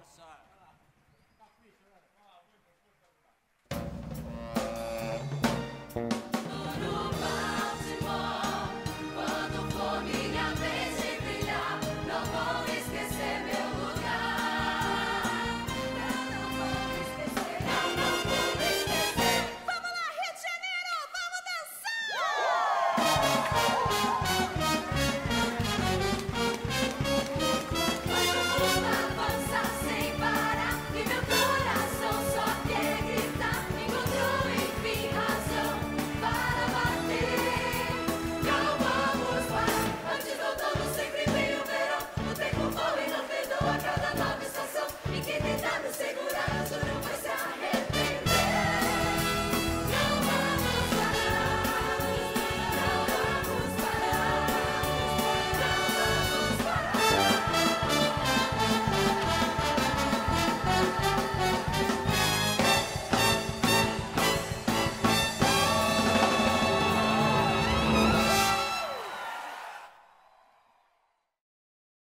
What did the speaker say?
força. Quando próximo, quando for minha vez de brilhar, não vou esquecer meu lugar. Eu não vou esquecer, eu não vou esquecer. Vamos lá, Rio de Janeiro, vamos dançar! Uh! love is